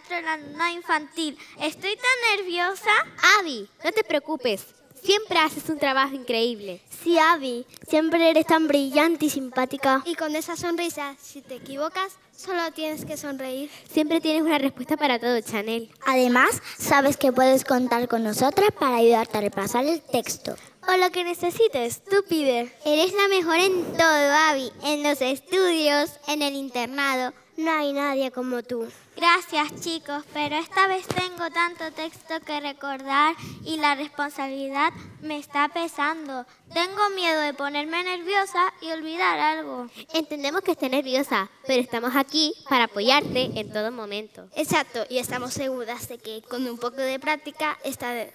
teatro La Luna Infantil. Estoy tan nerviosa. Abby, no te preocupes. Siempre haces un trabajo increíble. Sí, Abby, siempre eres tan brillante y simpática. Y con esa sonrisa, si te equivocas, solo tienes que sonreír. Siempre tienes una respuesta para todo, Chanel. Además, sabes que puedes contar con nosotras para ayudarte a repasar el texto. O lo que necesites, tú pide. Eres la mejor en todo, Abby. En los estudios, en el internado. No hay nadie como tú. Gracias chicos, pero esta vez tengo tanto texto que recordar y la responsabilidad me está pesando. Tengo miedo de ponerme nerviosa y olvidar algo. Entendemos que estés nerviosa, pero estamos aquí para apoyarte en todo momento. Exacto, y estamos seguras de que con un poco de práctica estás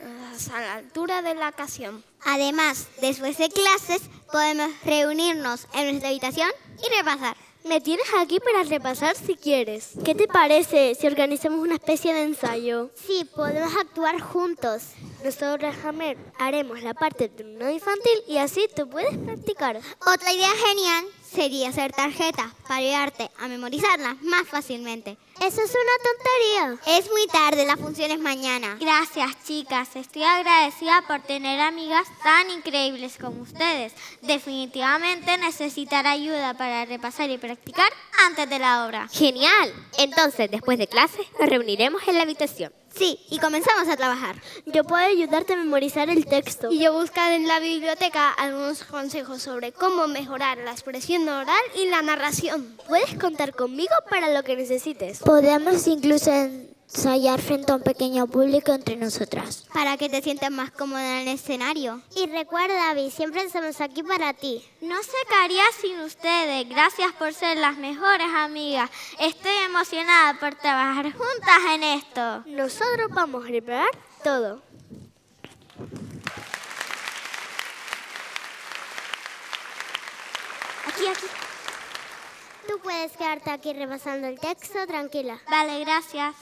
a la altura de la ocasión. Además, después de clases podemos reunirnos en nuestra habitación y repasar. Me tienes aquí para repasar si quieres. ¿Qué te parece si organizamos una especie de ensayo? Sí, podemos actuar juntos. Nosotros, Jamel, haremos la parte de un infantil y así tú puedes practicar. Otra idea genial sería hacer tarjetas para ayudarte a memorizarlas más fácilmente. Eso es una tontería. Es muy tarde, la función es mañana. Gracias, chicas. Estoy agradecida por tener amigas tan increíbles como ustedes. Definitivamente necesitaré ayuda para repasar y practicar antes de la obra. Genial. Entonces, después de clase, nos reuniremos en la habitación. Sí, y comenzamos a trabajar. Yo puedo ayudarte a memorizar el texto. Y yo buscar en la biblioteca algunos consejos sobre cómo mejorar la expresión oral y la narración. Puedes contar conmigo para lo que necesites. Podemos incluso ensayar frente a un pequeño público entre nosotras. Para que te sientas más cómoda en el escenario. Y recuerda, Abby, siempre estamos aquí para ti. No haría sin ustedes. Gracias por ser las mejores amigas. Estoy emocionada por trabajar juntas en esto. Nosotros vamos a preparar todo. Aquí, aquí. Tú puedes quedarte aquí repasando el texto, tranquila. Vale, gracias.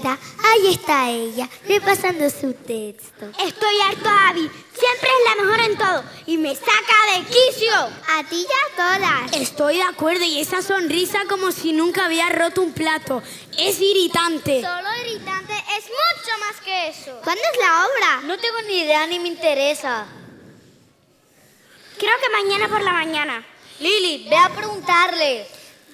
Mira, ahí está ella, repasando su texto. Estoy harto, Abby. Siempre es la mejor en todo y me saca de quicio. A ti ya todas. Estoy de acuerdo y esa sonrisa como si nunca había roto un plato. Es irritante. Solo irritante es mucho más que eso. ¿Cuándo es la obra? No tengo ni idea ni me interesa. Creo que mañana por la mañana. Lili, ve a preguntarle.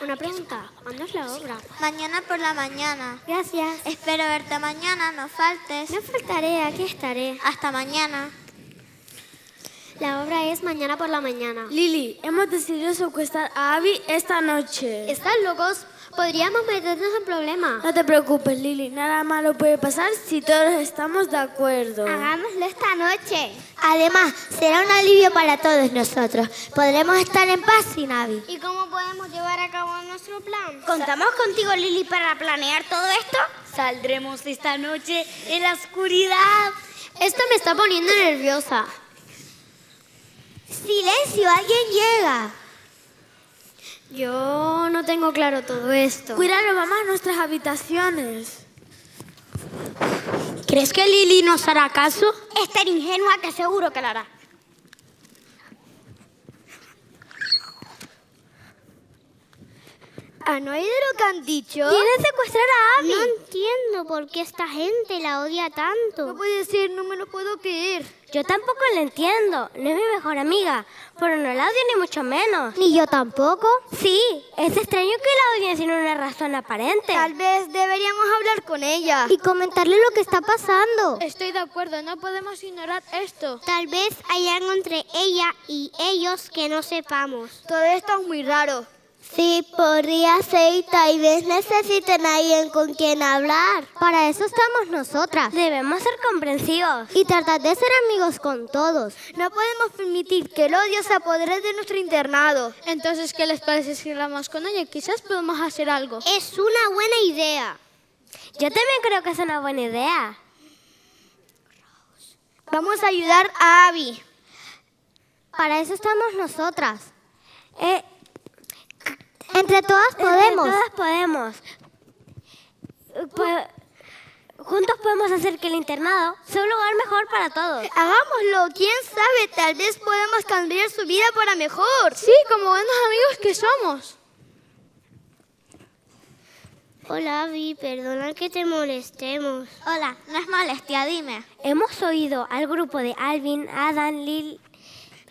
Una pregunta. ¿Cuándo es la obra? Mañana por la mañana. Gracias. Espero verte mañana, no faltes. No faltaré, aquí estaré. Hasta mañana. La obra es mañana por la mañana. Lili, hemos decidido secuestrar a Abby esta noche. ¿Están locos? Podríamos meternos en problemas. No te preocupes, Lili. Nada malo puede pasar si todos estamos de acuerdo. Hagámoslo esta noche. Además, será un alivio para todos nosotros. Podremos estar en paz sin Abby. ¿Y cómo podemos llevar a cabo nuestro plan? ¿Contamos contigo, Lili, para planear todo esto? Saldremos esta noche en la oscuridad. Esto me está poniendo nerviosa. Silencio, alguien llega. Yo no tengo claro todo esto. Cuidado, vamos a nuestras habitaciones. ¿Crees que Lili nos hará caso? Es tan ingenua que seguro que lo hará. ¿Han oído lo que han dicho? ¿Quieren secuestrar a Abby? No entiendo por qué esta gente la odia tanto. No puede ser, no me lo puedo creer. Yo tampoco la entiendo. No es mi mejor amiga. Pero no la odio ni mucho menos. ¿Ni yo tampoco? Sí, es extraño que la odien sin una razón aparente. Tal vez deberíamos hablar con ella. Y comentarle lo que está pasando. Estoy de acuerdo, no podemos ignorar esto. Tal vez hay algo entre ella y ellos que no sepamos. Todo esto es muy raro. Sí, podría ser y tal vez necesiten a alguien con quien hablar. Para eso estamos nosotras. Debemos ser comprensivos. Y tratar de ser amigos con todos. No podemos permitir que el odio se apodere de nuestro internado. Entonces, ¿qué les parece si hablamos con ella? Quizás podemos hacer algo. Es una buena idea. Yo también creo que es una buena idea. Vamos a ayudar a Abby. Para eso estamos nosotras. Eh, entre todas podemos. Entre todas podemos. Juntos podemos hacer que el internado sea un lugar mejor para todos. Hagámoslo. ¿Quién sabe? Tal vez podemos cambiar su vida para mejor. Sí, como buenos amigos que somos. Hola, Abby, perdona que te molestemos. Hola, no es molestia, dime. Hemos oído al grupo de Alvin, Adam, Lil,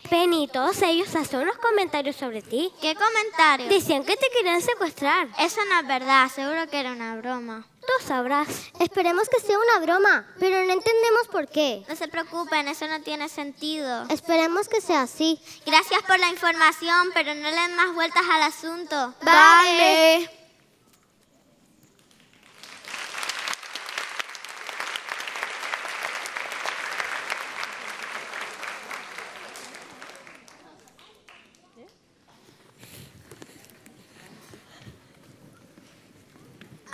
Penny y todos ellos hacer unos comentarios sobre ti. ¿Qué comentarios? Decían que te querían secuestrar. Eso no es verdad, seguro que era una broma. Tú sabrás. Esperemos que sea una broma, pero no entendemos por qué. No se preocupen, eso no tiene sentido. Esperemos que sea así. Gracias por la información, pero no le den más vueltas al asunto. Vale.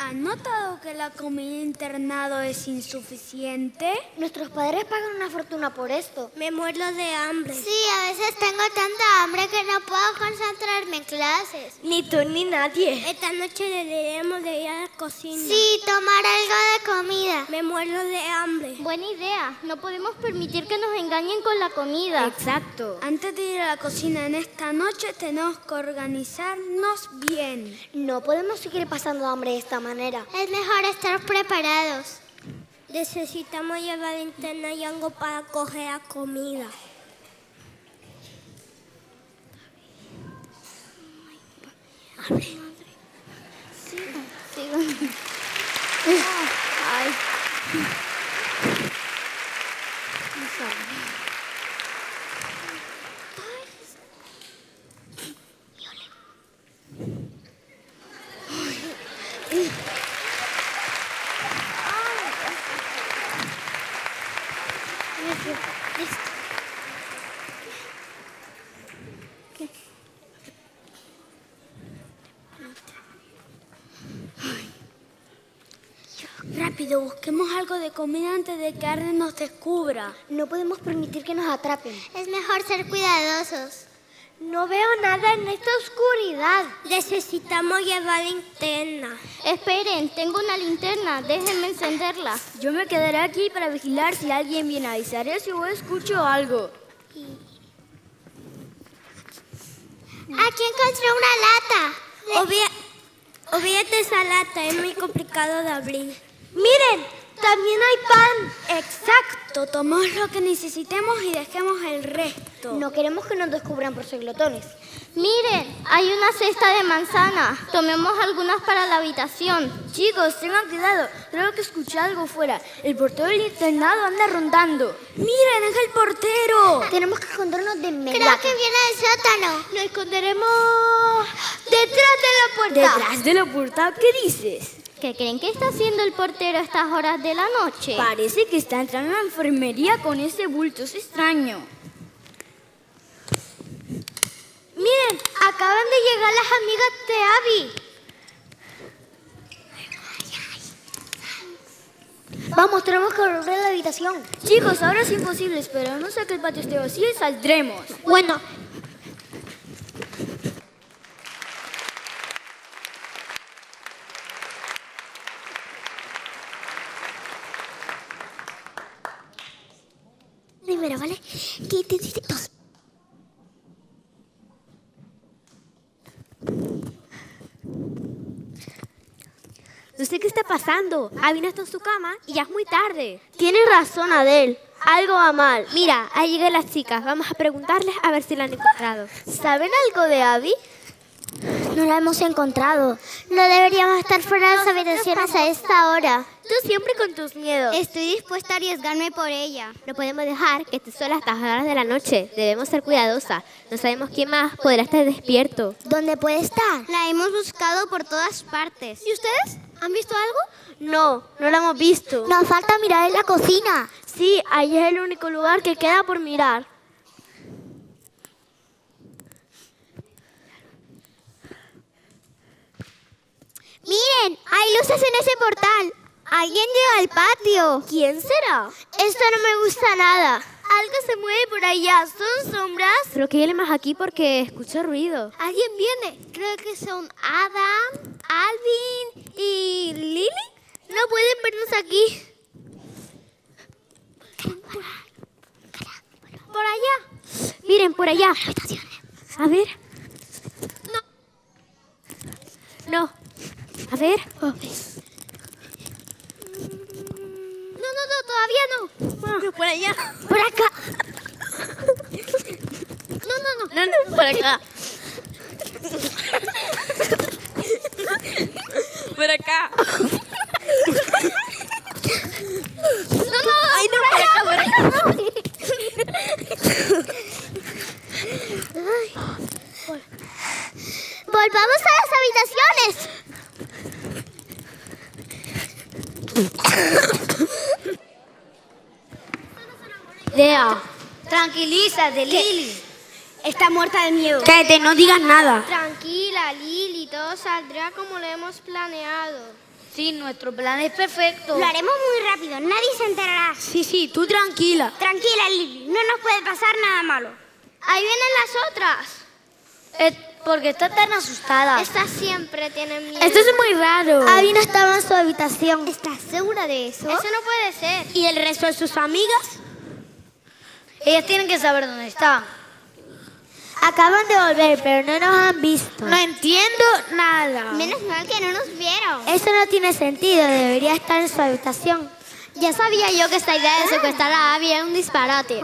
¿Han notado que la comida internado es insuficiente? Nuestros padres pagan una fortuna por esto. Me muero de hambre. Sí, a veces tengo tanta hambre que no puedo concentrarme en clases. Ni tú ni nadie. Esta noche deberíamos de ir a la cocina. Sí, tomar algo de comida. Me muero de hambre. Buena idea. No podemos permitir que nos engañen con la comida. Exacto. Antes de ir a la cocina en esta noche tenemos que organizarnos bien. No podemos seguir pasando hambre esta Es mejor estar preparados. Necesitamos llevar linterna y algo para coger la comida. Rápido, busquemos algo de comida antes de que Arden nos descubra. No podemos permitir que nos atrapen. Es mejor ser cuidadosos. No veo nada en esta oscuridad. Necesitamos llevar linterna. Esperen, tengo una linterna. Déjenme encenderla. Yo me quedaré aquí para vigilar si alguien viene a avisaré si yo escucho algo. Aquí encontré una lata. Obvia- Olvídate esa lata, es muy complicado de abrir. Miren, también hay pan. Exacto, tomamos lo que necesitemos y dejemos el resto. No queremos que nos descubran por ser glotones. Miren, hay una cesta de manzana. Tomemos algunas para la habitación. Chicos, tengan cuidado. Creo que escuché algo fuera. El portero del internado anda rondando. ¡Miren, es el portero! Tenemos que escondernos de inmediato. Creo que viene del sótano. Nos esconderemos detrás de la puerta. ¿Detrás de la puerta? ¿Qué dices? ¿Qué creen que está haciendo el portero a estas horas de la noche? Parece que está entrando a la enfermería con ese bulto. Es extraño. Miren, acaban de llegar las amigas de Abby. Vamos, tenemos que volver a la habitación. Chicos, ahora es imposible. Esperamos a que el patio esté vacío y saldremos. Bueno, primero, ¿vale? ¿Qué te dice? Dos. No sé qué está pasando. No está en su cama y ya es muy tarde. Tienes razón, Adel. Algo va mal. Mira, ahí llegan las chicas. Vamos a preguntarles a ver si la han encontrado. ¿Saben algo de Abby? No la hemos encontrado. No deberíamos estar fuera de las habitaciones a esta hora. Tú siempre con tus miedos. Estoy dispuesta a arriesgarme por ella. No podemos dejar que esté sola hasta las horas de la noche. Debemos ser cuidadosas. No sabemos quién más podrá estar despierto. ¿Dónde puede estar? La hemos buscado por todas partes. ¿Y ustedes? ¿Han visto algo? No, no la hemos visto. Nos falta mirar en la cocina. Sí, ahí es el único lugar que queda por mirar. Miren, hay luces en ese portal. Alguien llega al patio. ¿Quién será? Esto no me gusta nada. Algo se mueve por allá. ¿Son sombras? Creo que alguien más aquí porque escucho ruido. Alguien viene. Creo que son Adam, Alvin y Lily. No pueden vernos aquí. Por allá. Miren, por allá. A ver. No. No. A ver. No, no, no, todavía no. Por allá. Por acá. No, no, no. No, no, por acá. por acá. No, no, Ay, no, por acá, por acá. Volvamos habitaciones. Dea. Tranquilízate, Lili. Está muerta de miedo. Cállate, no digas nada. Tranquila, Lili. Todo saldrá como lo hemos planeado. Sí, nuestro plan es perfecto. Lo haremos muy rápido. Nadie se enterará. Sí, sí, tú tranquila. Tranquila, Lili. No nos puede pasar nada malo. Ahí vienen las otras. Es porque está tan asustada. Estas siempre tienen miedo. Esto es muy raro. Abby no estaba en su habitación. ¿Estás segura de eso? Eso no puede ser. ¿Y el resto de sus amigas? Ellas tienen que saber dónde está. Acaban de volver, pero no nos han visto. No entiendo nada. Menos mal que no nos vieron. Eso no tiene sentido. Debería estar en su habitación. Ya sabía yo que esta idea de secuestrar a Abby era un disparate.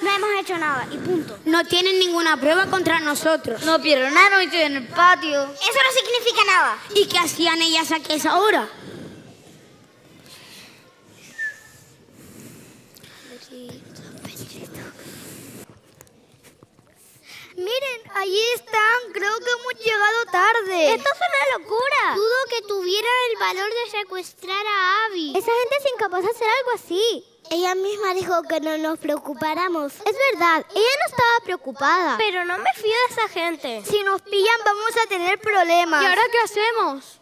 No hemos hecho nada y punto. No tienen ninguna prueba contra nosotros. No vieron nada, no en el patio. Eso no significa nada. ¿Y qué hacían ellas aquí a esa hora? Miren, allí están. Creo que hemos llegado tarde. Esto es una locura. Dudo que tuvieran el valor de secuestrar a Abby. Esa gente es incapaz de hacer algo así. Ella misma dijo que no nos preocupáramos. Es verdad, ella no estaba preocupada. Pero no me fío de esa gente. Si nos pillan vamos a tener problemas. ¿Y ahora qué hacemos?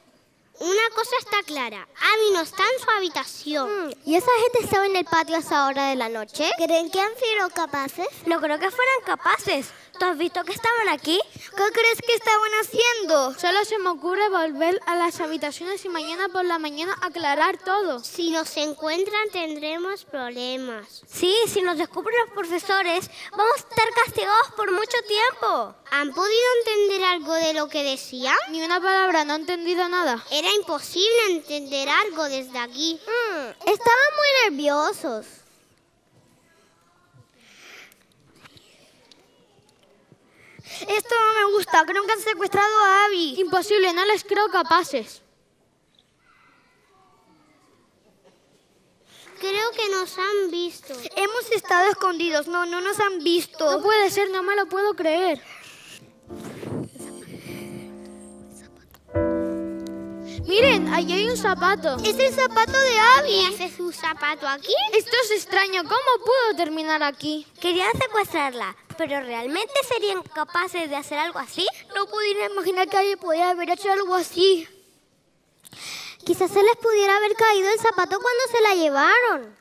Una cosa está clara. Abby no está en su habitación. ¿Y esa gente estaba en el patio a esa hora de la noche? ¿Creen que han sido capaces? No creo que fueran capaces. ¿Tú has visto que estaban aquí? ¿Qué crees que estaban haciendo? Solo se me ocurre volver a las habitaciones y mañana por la mañana aclarar todo. Si nos encuentran tendremos problemas. Sí, si nos descubren los profesores, vamos a estar castigados por mucho tiempo. ¿Han podido entender algo de lo que decían? Ni una palabra, no he entendido nada. Era imposible entender algo desde aquí. Hmm, estaban muy nerviosos. Esto no me gusta. Creo que han secuestrado a Abby. Imposible, no les creo capaces. Creo que nos han visto. Hemos estado escondidos. No, no nos han visto. No puede ser, no me lo puedo creer. Miren, allí hay un zapato. Es el zapato de Abby. ¿Y hace su zapato aquí? Esto es extraño, ¿cómo pudo terminar aquí? Querían secuestrarla, pero ¿realmente serían capaces de hacer algo así? No pudiera imaginar que alguien podía haber hecho algo así. Quizás se les pudiera haber caído el zapato cuando se la llevaron.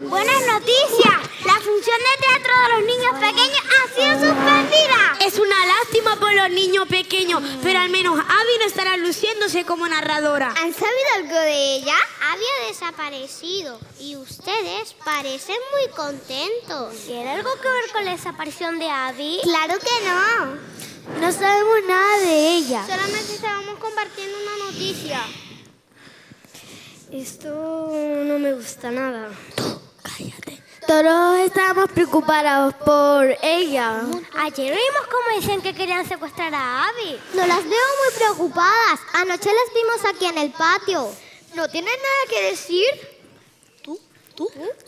Buenas noticias. La función de teatro de los niños pequeños ha sido suspendida. Es una lástima por los niños pequeños, pero al menos Abby no estará luciéndose como narradora. ¿Han sabido algo de ella? Había desaparecido y ustedes parecen muy contentos. ¿Tiene algo que ver con la desaparición de Abby? Claro que no. No sabemos nada de ella. Solamente estábamos compartiendo una noticia. Esto no me gusta nada. Cállate. Todos estábamos preocupados por ella. Ayer vimos cómo decían que querían secuestrar a Abby. No las veo muy preocupadas. Anoche las vimos aquí en el patio. ¿No tienen nada que decir? ¿Tú?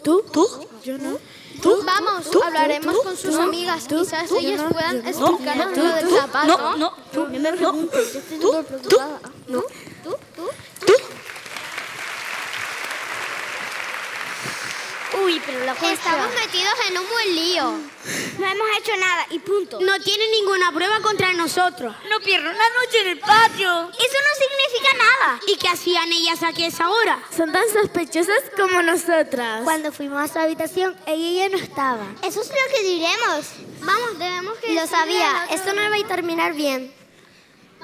¿Tú? ¿Tú? Yo no. ¿Tú? Vamos, hablaremos con sus amigas. Quizás ellas puedan explicarnos lo del zapato. No, no, tú, No estoy súper preocupada. no. ¿Tú? ¿Tú? Uy, pero la Estamos metidos en un buen lío. No hemos hecho nada y punto. No tiene ninguna prueba contra nosotros. No pierdo la noche en el patio. Eso no significa nada. ¿Y qué hacían ellas aquí a esa hora? Son tan sospechosas como nosotras. Cuando fuimos a su habitación, ella ya no estaba. Eso es lo que diremos. Vamos, debemos que Lo sabía, esto no iba a terminar bien.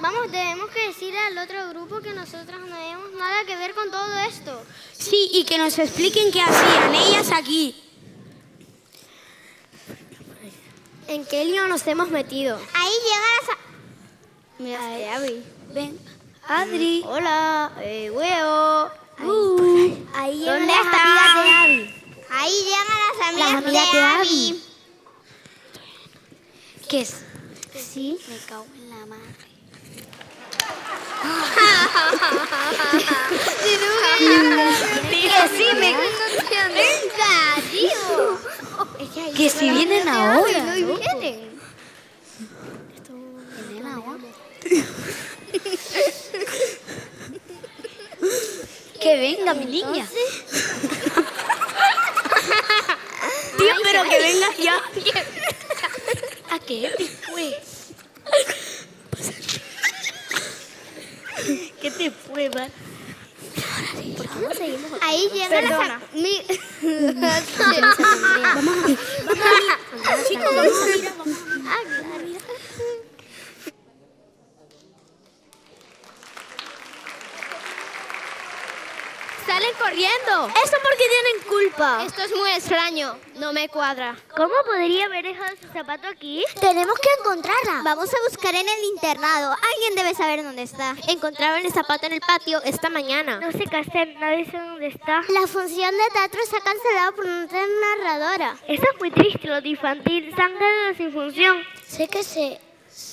Vamos, debemos que decirle al otro grupo que nosotras no tenemos nada que ver con todo esto. Sí, y que nos expliquen qué hacían ellas aquí. ¿En qué lío nos hemos metido? Ahí llega la... Mira, Abby. Ven, Adri. Hola, eh, huevo. Ahí llegan ¿Dónde las está? amigas de Abby. Ahí llegan las amigas, Las amigas de, de Abby. ¿Qué es? Sí. Me cago en Que sí, me... Que si vienen ahora. No vienen. Que venga, mi niña. Tío, pero que venga ya. ¿A qué te Mar? Ahí las amigas. Chicos, vamos a mirar, vamos a ¡Salen corriendo! Eso porque tienen culpa. Esto es muy extraño. No me cuadra. ¿Cómo podría haber dejado su zapato aquí? Tenemos que encontrarla. Vamos a buscar en el internado. Alguien debe saber dónde está. Encontraron el zapato en el patio esta mañana. No sé qué hacer, nadie sabe dónde está. La función de teatro se ha cancelado por no tener narradora. Eso es muy triste, lo de infantil. Han quedado sin función. Sé que se,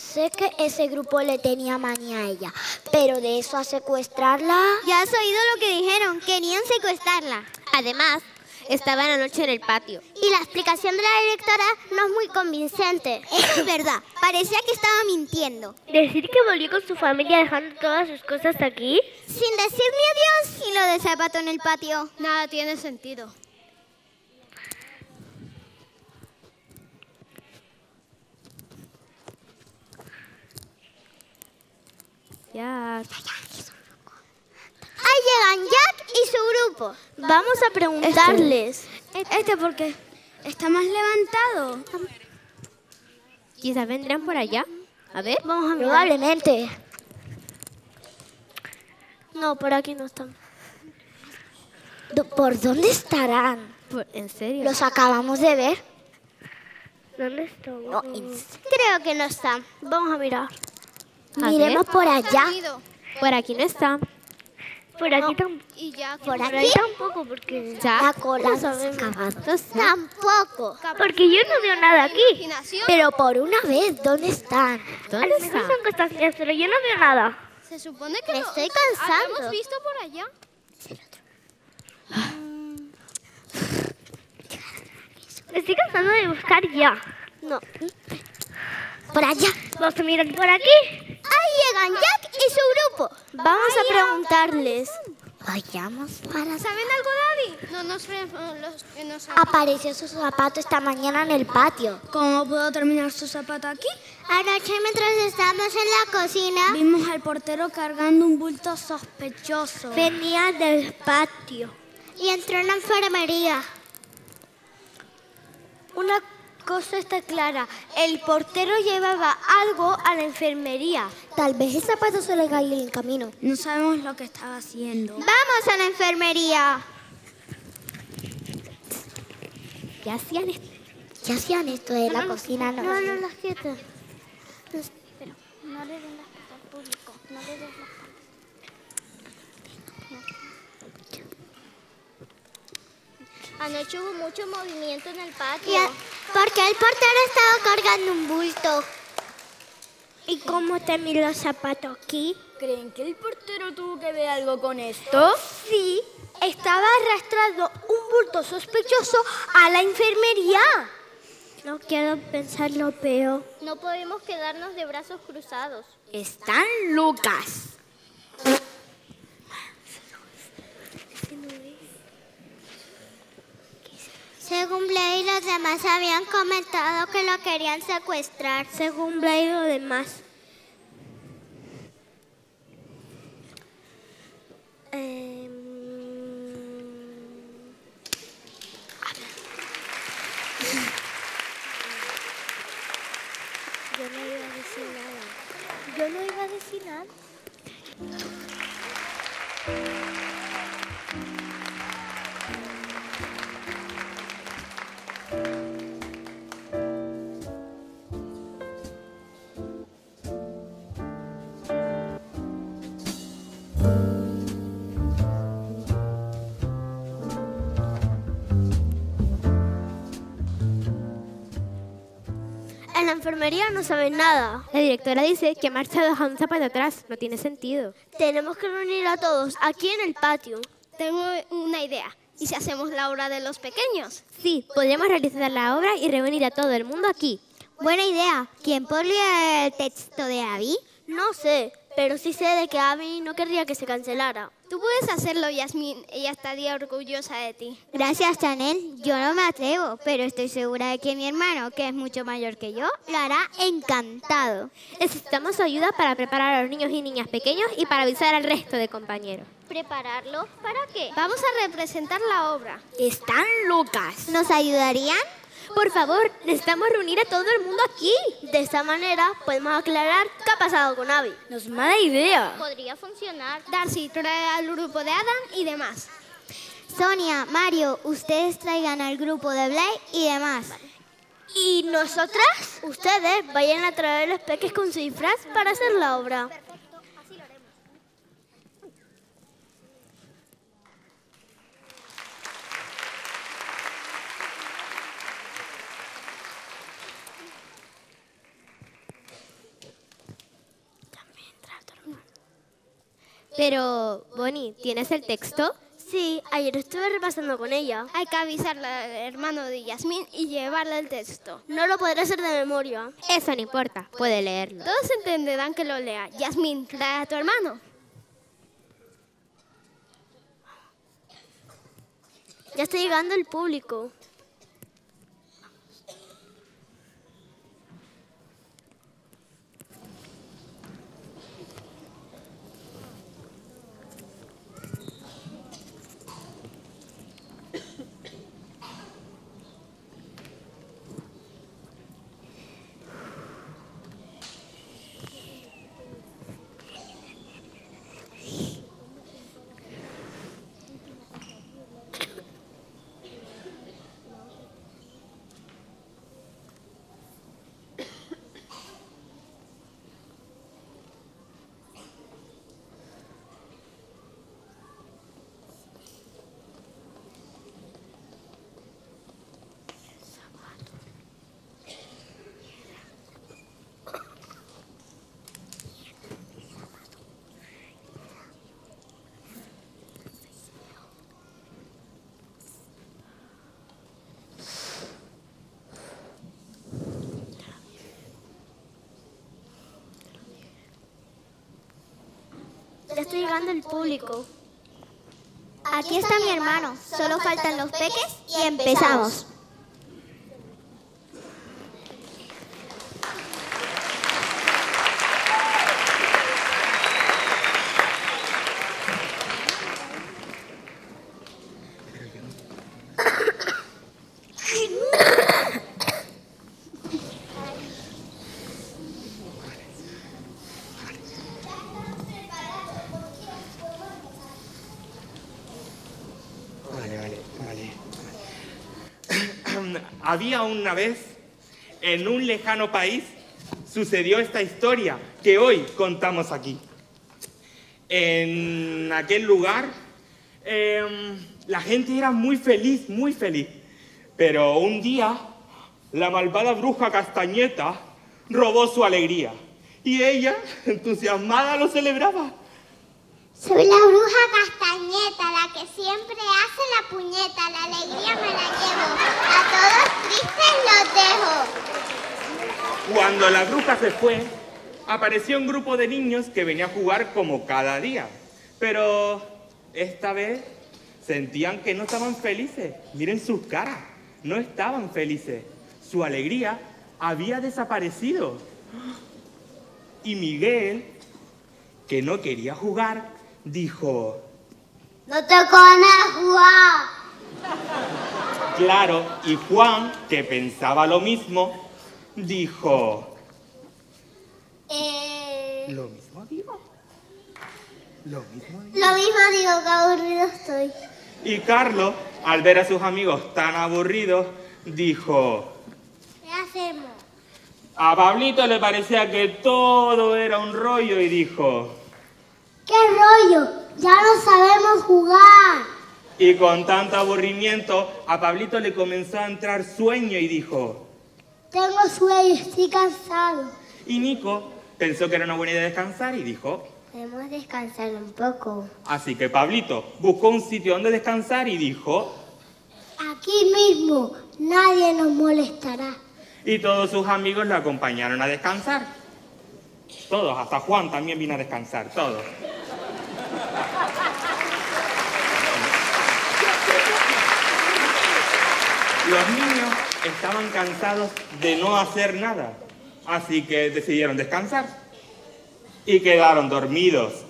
sé que ese grupo le tenía manía a ella, pero de eso a secuestrarla. Ya has oído lo que dijeron, querían secuestrarla. Además, estaba en la noche en el patio. Y la explicación de la directora no es muy convincente. Eso es verdad, parecía que estaba mintiendo. Decir que volvió con su familia dejando todas sus cosas aquí. Sin decirme adiós y lo del zapato en el patio. Nada tiene sentido. Ya. Ahí llegan Jack y su grupo. Vamos a preguntarles. Este porque está más levantado. Quizás vendrán por allá. A ver. Vamos a mirar. Probablemente. No, por aquí no están. ¿Por dónde estarán? ¿En serio? Los acabamos de ver. ¿Dónde están? No, Creo que no están. Vamos a mirar. A Miremos ver. por allá. Por aquí no están. Por aquí tampoco. Y ya. Por Por aquí. tampoco, porque. La Ya. cola excavada. Tampoco. Porque yo no veo nada aquí. Pero por una vez, ¿dónde están? ¿Dónde están? son constancias, pero yo no veo nada. Se supone que Me lo estoy cansando. habíamos visto por allá. Me estoy cansando de buscar ya. No. Por allá. Vamos a mirar por aquí. Llegan Jack y su grupo. Vamos a preguntarles. Vayamos para... ¿Saben algo, Daddy? No nos los nos Apareció su zapato esta mañana en el patio. ¿Cómo puedo terminar su zapato aquí? Anoche mientras estábamos en la cocina, Vimos al portero cargando un bulto sospechoso. venía del patio y entró en la enfermería. Una cosa está clara. El portero llevaba algo a la enfermería. Tal vez el zapato se le cayó en el camino. No sabemos lo que estaba haciendo. Vamos a la enfermería. ¿Qué hacían esto? ¿Qué hacían esto de la cocina? No, No, no las quietas. No le den las al público. No le den las Anoche hubo mucho movimiento en el patio. ¿Y a- ¿Por qué el portero estaba cargando un bulto? ¿Y cómo te miró los zapatos aquí? ¿Creen que el portero tuvo que ver algo con esto? Sí, estaba arrastrando un bulto sospechoso a la enfermería. No quiero pensar lo peor. No podemos quedarnos de brazos cruzados. Están locas. Según Blade, los demás habían comentado que lo querían secuestrar. Según Blade y lo demás. Em, Yo no iba a decir nada. Yo no iba a decir nada. La enfermería no saben nada. La directora dice que marcha dos a un zapato atrás. No tiene sentido. Tenemos que reunir a todos aquí en el patio. Tengo una idea. ¿Y si hacemos la obra de los pequeños? Sí, podríamos realizar la obra y reunir a todo el mundo aquí. Buena idea. ¿Quién podría el texto de Abby? No sé, pero sí sé de que Abby no querría que se cancelara. Tú puedes hacerlo, Yasmín. Ella estaría orgullosa de ti. Gracias, Chanel. Yo no me atrevo, pero estoy segura de que mi hermano, que es mucho mayor que yo, lo hará encantado. Necesitamos su ayuda para preparar a los niños y niñas pequeños y para avisar al resto de compañeros. ¿Prepararlo? ¿Para qué? Vamos a representar la obra. Están locas. ¿Nos ayudarían? Por favor, necesitamos reunir a todo el mundo aquí. De esta manera podemos aclarar qué ha pasado con Abby. No es mala idea. Podría funcionar. Darcy, trae al grupo de Adam y demás. Sonia, Mario, ustedes traigan al grupo de Blake y demás. ¿Y nosotras? Ustedes vayan a traer los peques con su disfraz para hacer la obra. Pero, Bonnie, ¿tienes el texto? Sí, ayer estuve repasando con ella. Hay que avisarle al hermano de Yasmín y llevarle el texto. No lo podré hacer de memoria. Eso no importa, puede leerlo. Todos entenderán que lo lea. Yasmín, trae a tu hermano. Ya está llegando el público. Está llegando el público. Aquí está mi hermano. Solo faltan los peques y empezamos. Vale, vale, vale. Había una vez, en un lejano país, sucedió esta historia que hoy contamos aquí. En aquel lugar em, La gente era muy feliz, muy feliz. Pero un día, la malvada bruja Castañeta robó su alegría. Y ella, entusiasmada, lo celebraba. Soy la bruja Castañeta, la que siempre hace la puñeta. La alegría me llevo. A todos tristes los dejo. Cuando la bruja se fue, apareció un grupo de niños que venía a jugar como cada día. Pero esta vez sentían que no estaban felices. Miren sus caras, no estaban felices. Su alegría había desaparecido. Y Miguel, que no quería jugar, dijo, No te van a jugar. Claro, y Juan, que pensaba lo mismo, dijo, Eh, lo mismo digo. Lo mismo digo. lo mismo digo, que aburrido estoy. Y Carlos, al ver a sus amigos tan aburridos, dijo, ¿Qué hacemos? a Pablito le parecía que todo era un rollo y dijo, ¿Qué rollo? Ya no sabemos jugar. Y con tanto aburrimiento, a Pablito le comenzó a entrar sueño y dijo, Tengo sueño, estoy cansado. y Nico pensó que era una buena idea descansar y dijo, Podemos descansar un poco. así que Pablito buscó un sitio donde descansar y dijo, Aquí mismo, nadie nos molestará. y todos sus amigos lo acompañaron a descansar. Todos, hasta Juan también vino a descansar, todos. Los niños estaban cansados de no hacer nada, así que decidieron descansar y quedaron dormidos.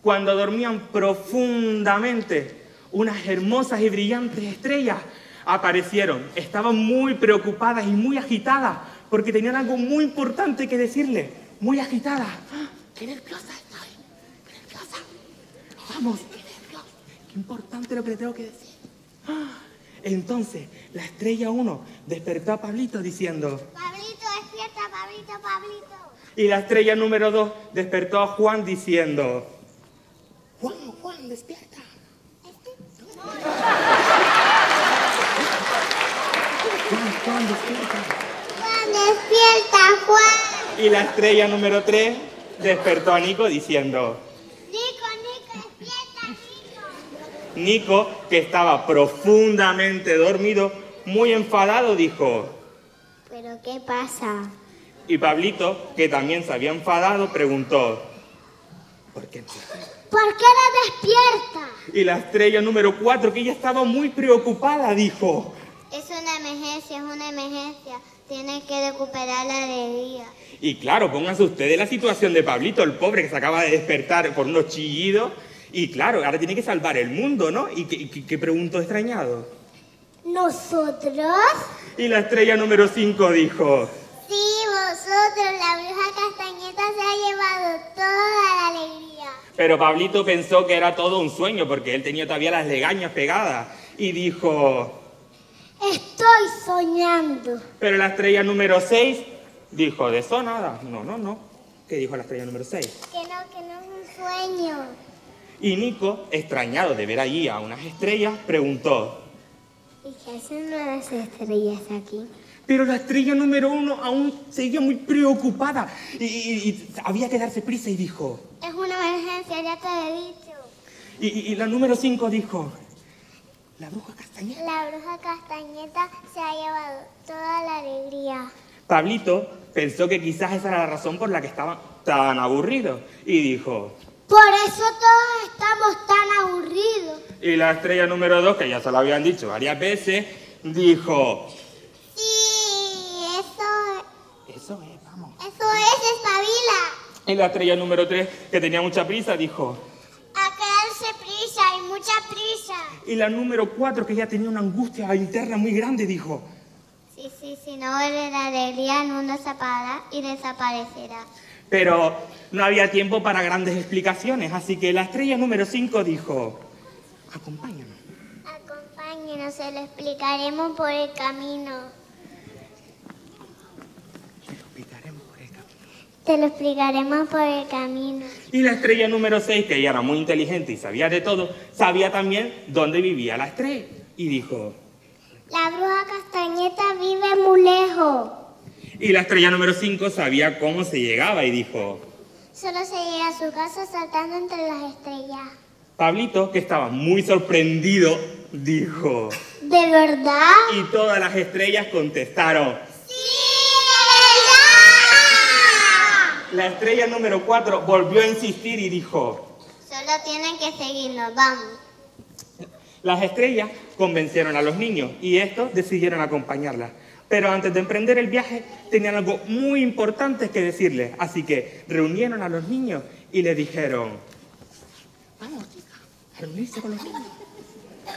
Cuando dormían profundamente, unas hermosas y brillantes estrellas aparecieron. Estaban muy preocupadas y muy agitadas porque tenían algo muy importante que decirle. Muy agitadas. ¡Ah! ¡Qué nerviosa estoy! ¡Qué nerviosa! Vamos, qué nerviosa. Qué importante lo que le tengo que decir. ¡Ah! Entonces, la estrella 1 despertó a Pablito diciendo... Pablito, despierta, Pablito, Pablito. Y la estrella número 2 despertó a Juan diciendo... Juan, Juan, despierta. Juan, Juan, despierta. Juan, despierta, Juan. Y la estrella número 3 despertó a Nico diciendo... Nico, Nico, despierta, Nico. Que estaba profundamente dormido, muy enfadado, dijo... ¿Pero qué pasa? Y Pablito, que también se había enfadado, preguntó... ¿Por qué? ¿Por qué no despierta? Y la estrella número 4, que ella estaba muy preocupada, dijo... Es una emergencia, es una emergencia. Tienes que recuperar la alegría. Y claro, pónganse ustedes la situación de Pablito, el pobre que se acaba de despertar por unos chillidos. Y claro, ahora tiene que salvar el mundo, ¿no? ¿Y qué, qué- qué preguntó extrañado? ¿Nosotros? Y la estrella número 5 dijo... Sí, vosotros. La bruja castañeta se ha llevado toda la alegría. Pero Pablito pensó que era todo un sueño porque él tenía todavía las legañas pegadas. Y dijo... Estoy soñando. Pero la estrella número 6 dijo, de eso nada. No, no, no. ¿Qué dijo la estrella número 6? Que no, que no es un sueño. Y Nico, extrañado de ver allí a unas estrellas, preguntó, ¿Y qué hacen las estrellas aquí? pero la estrella número uno aún seguía muy preocupada y, y- y había que darse prisa y dijo, Es una emergencia, ya te lo he dicho. y, y- la número 5 dijo, la bruja castañeda. La bruja castañeta se ha llevado toda la alegría. Pablito pensó que quizás esa era la razón por la que estaban tan aburridos y dijo, Por eso todos estamos tan aburridos. y la estrella número 2, que ya se lo habían dicho varias veces, dijo, Sí, eso, eso es, vamos. eso es espabila. Y la estrella número 3, que tenía mucha prisa, dijo, A quedarse prisa y mucha prisa. y la número 4, que ya tenía una angustia interna muy grande, dijo, Sí, sí, si no la alegría, el mundo se apagará y desaparecerá. Pero no había tiempo para grandes explicaciones, así que la estrella número 5 dijo, acompáñanos. Acompáñenos, se lo explicaremos por el camino. Te lo explicaremos por el camino. Te lo explicaremos por el camino. Y la estrella número 6, que ella era muy inteligente y sabía de todo, sabía también dónde vivía la estrella. Y dijo, La bruja castañeta vive muy lejos. Y la estrella número 5 sabía cómo se llegaba y dijo, Solo se llega a su casa saltando entre las estrellas. Pablito, que estaba muy sorprendido, dijo, ¿De verdad? y todas las estrellas contestaron. La estrella número 4 volvió a insistir y dijo, Solo tienen que seguirnos, vamos. Las estrellas convencieron a los niños y estos decidieron acompañarlas. Pero antes de emprender el viaje tenían algo muy importante que decirles, así que reunieron a los niños y les dijeron, vamos chicas, a reunirse con los niños. A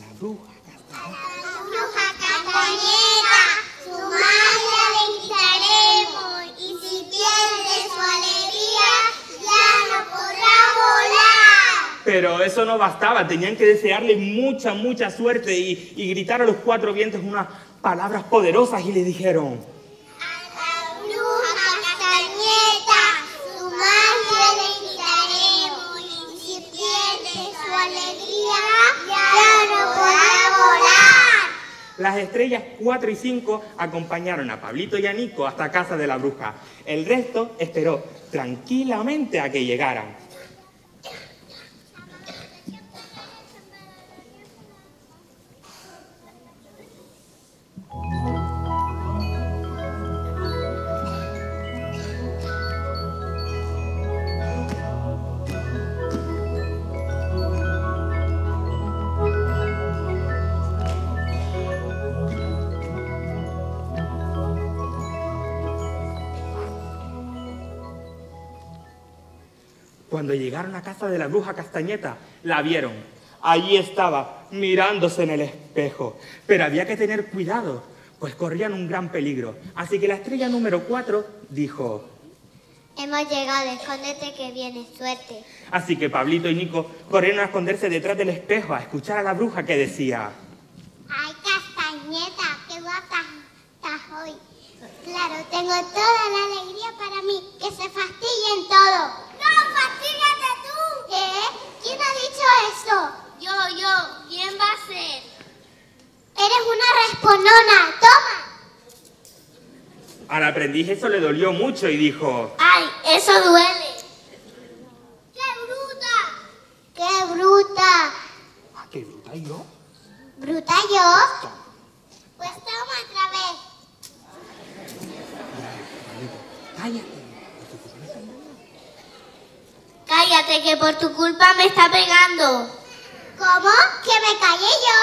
la. Bruja Pero eso no bastaba, tenían que desearle mucha, mucha suerte y, y gritar a los cuatro vientos unas palabras poderosas y le dijeron. Las estrellas 4 y 5 acompañaron a Pablito y a Nico hasta casa de la bruja. El resto esperó tranquilamente a que llegaran. Cuando llegaron a casa de la bruja Castañeta, la vieron. Allí estaba, mirándose en el espejo. Pero había que tener cuidado, pues corrían un gran peligro. Así que la estrella número 4 dijo... Hemos llegado, escóndete que viene suerte. Así que Pablito y Nico corrieron a esconderse detrás del espejo a escuchar a la bruja que decía... Ay, castañeta, qué guapa estás hoy. Claro, tengo toda la alegría para mí. Que se fastidien todo. ¡No, fastígate tú! ¿Qué? ¿Quién ha dicho eso? Yo, yo, ¿quién va a ser? Eres una responona. Toma. Al aprendiz eso le dolió mucho y dijo... ¡Ay, eso duele! ¡Qué bruta! ¡Qué bruta! "Ah, qué bruta ¿y yo? ¿Bruta yo? Pues toma otra vez. Cállate. Cállate, que por tu culpa me está pegando. ¿Cómo? ¿Que me callé yo?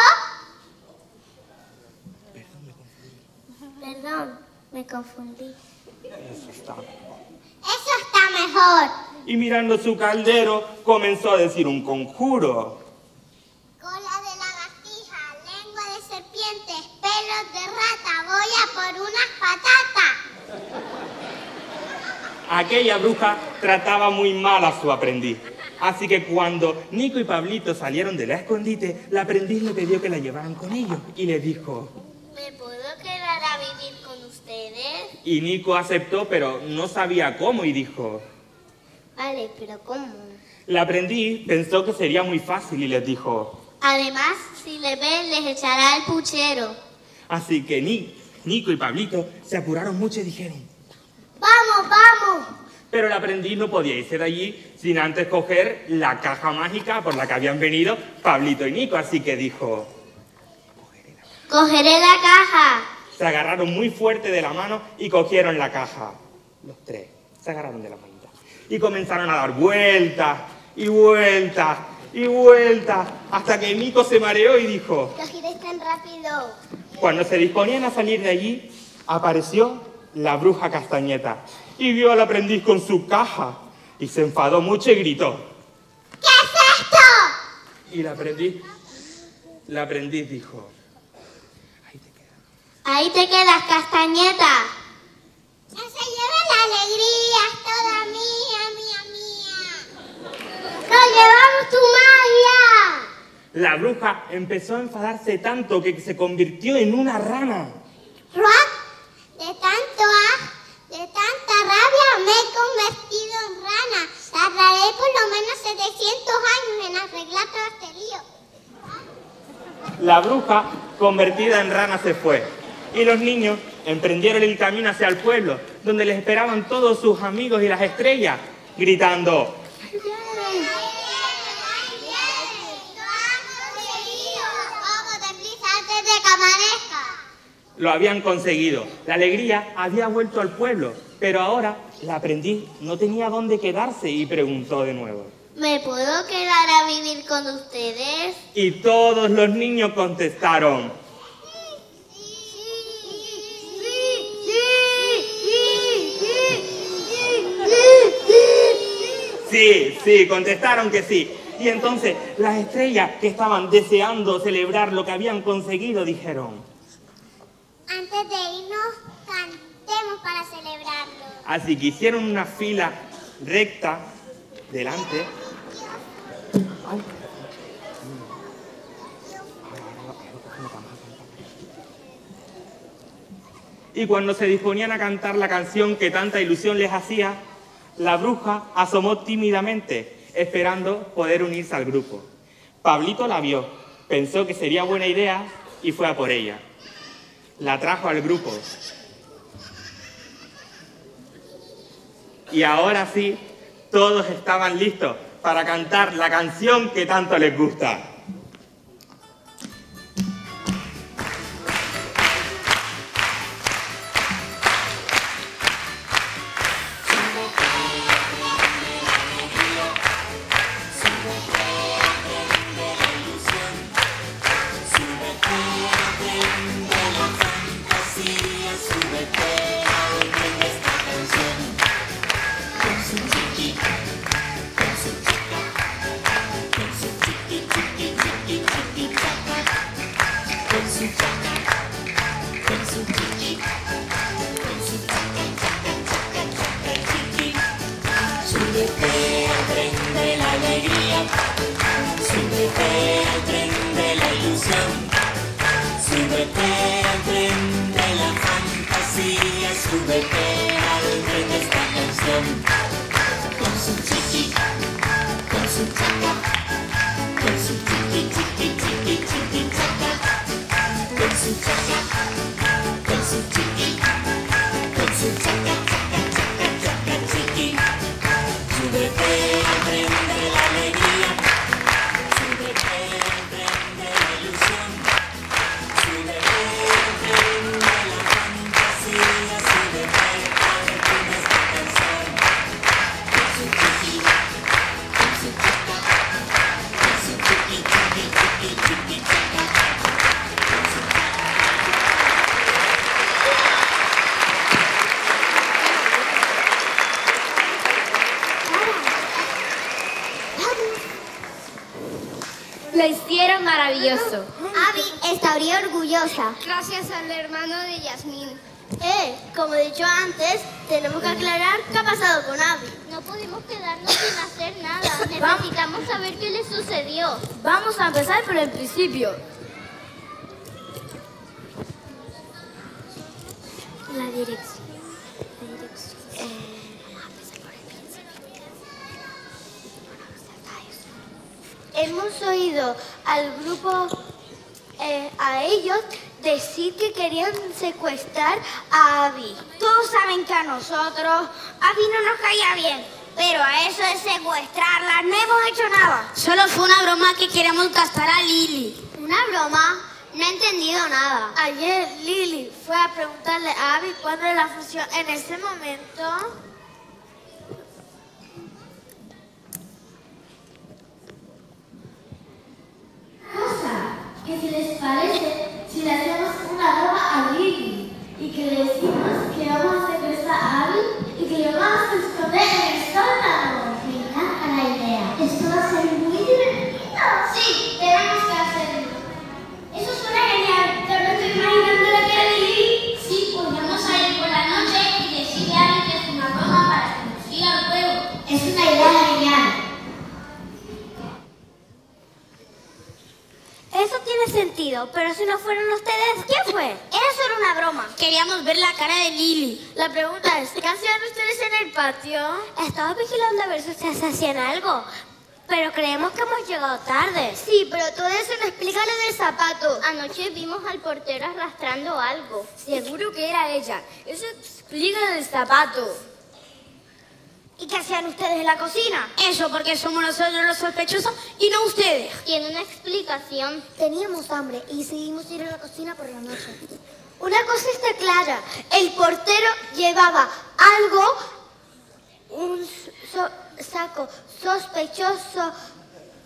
Perdón, me confundí. Eso está mejor. Eso está mejor. Y mirando su caldero, comenzó a decir un conjuro. Cola de lagartija, lengua de serpiente, pelos de rata, voy a por unas patatas. Aquella bruja trataba muy mal a su aprendiz. Así que cuando Nico y Pablito salieron del escondite, la aprendiz le pidió que la llevaran con ellos y le dijo. ¿Me puedo quedar a vivir con ustedes? Y Nico aceptó, pero no sabía cómo y dijo. Vale, pero ¿cómo? La aprendiz pensó que sería muy fácil y les dijo. Además, si le ven, les echará el puchero. Así que Ni- Nico y Pablito se apuraron mucho y dijeron. Vamos, vamos. Pero el aprendiz no podía irse de allí sin antes coger la caja mágica por la que habían venido Pablito y Nico. Así que dijo. Cogeré la caja. Se agarraron muy fuerte de la mano y cogieron la caja. Los tres se agarraron de la manita. Y comenzaron a dar vueltas y vueltas y vueltas hasta que Nico se mareó y dijo. No gires tan rápido. Cuando se disponían a salir de allí, apareció la bruja castañeta y vio al aprendiz con su caja y se enfadó mucho y gritó. ¿Qué es esto? Y la aprendiz, la aprendiz dijo, ahí te quedas. Ahí te quedas, castañeta. No se lleve la alegría, es toda mía, mía, mía. ¡Nos llevamos tu magia! La bruja empezó a enfadarse tanto que se convirtió en una rana. Rock, de tanto asco, de tanta rabia me he convertido en rana. Tardaré por lo menos 700 años en arreglar todo este lío. La bruja, convertida en rana, se fue. Y los niños emprendieron el camino hacia el pueblo, donde les esperaban todos sus amigos y las estrellas, gritando... ¡Vamos, de prisa antes de que amanezca! Lo habían conseguido. La alegría había vuelto al pueblo, pero ahora la aprendiz no tenía dónde quedarse y preguntó de nuevo. ¿Me puedo quedar a vivir con ustedes? Y todos los niños contestaron. Sí, sí, contestaron que sí. Y entonces las estrellas que estaban deseando celebrar lo que habían conseguido dijeron, antes de irnos, cantemos para celebrarlo. Así que hicieron una fila recta delante. Y cuando se disponían a cantar la canción que tanta ilusión les hacía, la bruja asomó tímidamente, esperando poder unirse al grupo. Pablito la vio, pensó que sería buena idea y fue a por ella la trajo al grupo. Y ahora sí, todos estaban listos para cantar la canción que tanto les gusta. Gracias al hermano de Yasmín. Eh, como he dicho antes, tenemos que aclarar qué ha pasado con Abby. No pudimos quedarnos sin hacer nada. Necesitamos saber qué le sucedió. Vamos a empezar por el principio. La dirección. La dirección. Eh, Hemos oído al grupo, eh, a ellos decir que querían secuestrar a Abby. Todos saben que a nosotros Abby no nos caía bien. Pero a eso de secuestrarla no hemos hecho nada. Solo fue una broma que queremos gastar a Lily. ¿Una broma? No he entendido nada. Ayer Lily fue a preguntarle a Abby cuándo era la función. En ese momento... que si les parece, si le hacemos una broma a Lily y que le decimos que vamos pero si no fueron ustedes, ¿quién fue? Era solo una broma. Queríamos ver la cara de Lily. La pregunta es, ¿qué hacían ustedes en el patio? Estaba vigilando a ver si ustedes hacían algo, pero creemos que hemos llegado tarde. Sí, pero todo eso no explica lo del zapato. Anoche vimos al portero arrastrando algo. Seguro que era ella. Eso explica lo del zapato. ¿Y qué hacían ustedes en la cocina? Eso porque somos nosotros los sospechosos y no ustedes. Tiene una explicación. Teníamos hambre y decidimos ir a la cocina por la noche. Una cosa está clara, el portero llevaba algo, un so- saco sospechoso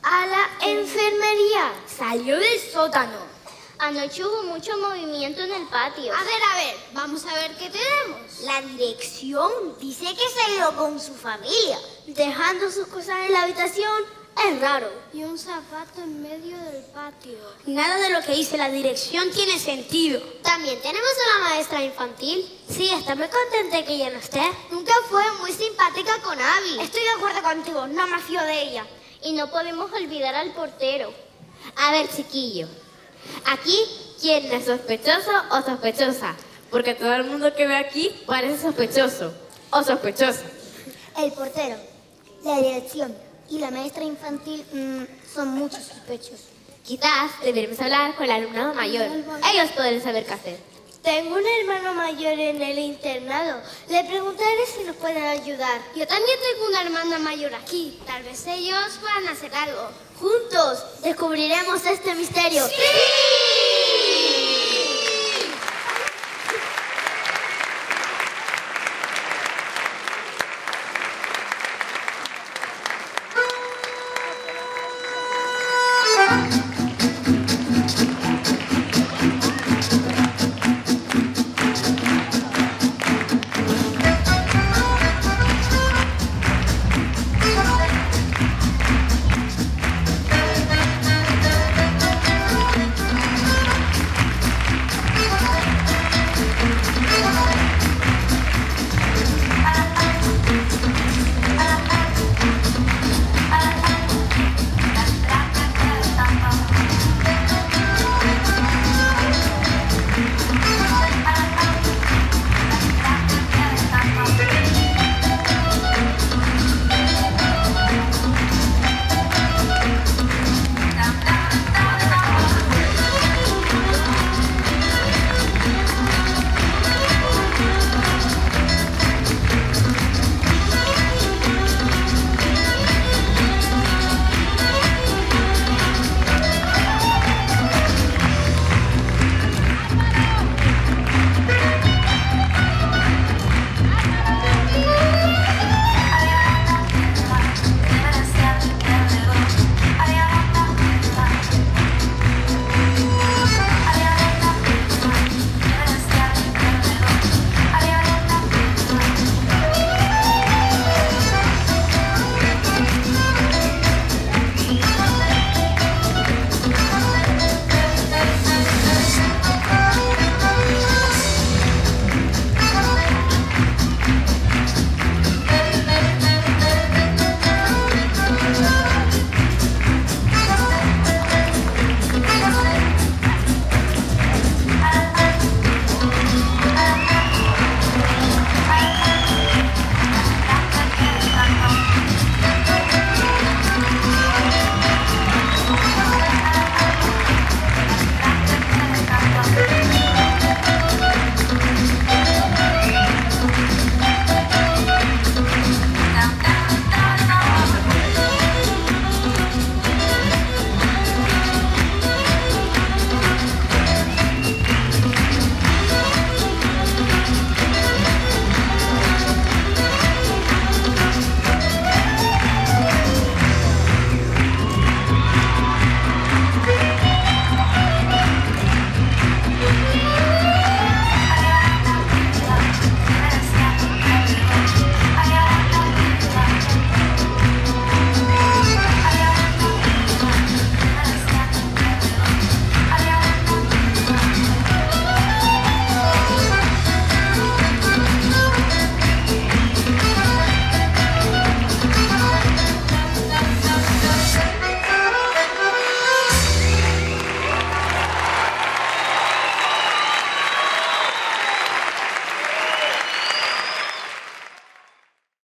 a la enfermería. Salió del sótano. Anoche hubo mucho movimiento en el patio. A ver, a ver, vamos a ver qué tenemos. La dirección dice que se ido con su familia. Dejando sus cosas en la habitación es raro. Y un zapato en medio del patio. Nada de lo que dice la dirección tiene sentido. También tenemos a la maestra infantil. Sí, está muy contenta que ella no esté. Nunca fue muy simpática con Abby. Estoy de acuerdo contigo, no me fío de ella. Y no podemos olvidar al portero. A ver, chiquillo. Aquí, ¿quién es sospechoso o sospechosa? Porque todo el mundo que ve aquí parece sospechoso o sospechosa. El portero, la dirección y la maestra infantil mm, son muchos sospechosos. Quizás deberíamos hablar con el alumnado mayor. Ellos podrán saber qué hacer. Tengo un hermano mayor en el internado. Le preguntaré si nos pueden ayudar. Yo también tengo una hermana mayor aquí. Tal vez ellos puedan hacer algo. Juntos descubriremos este misterio.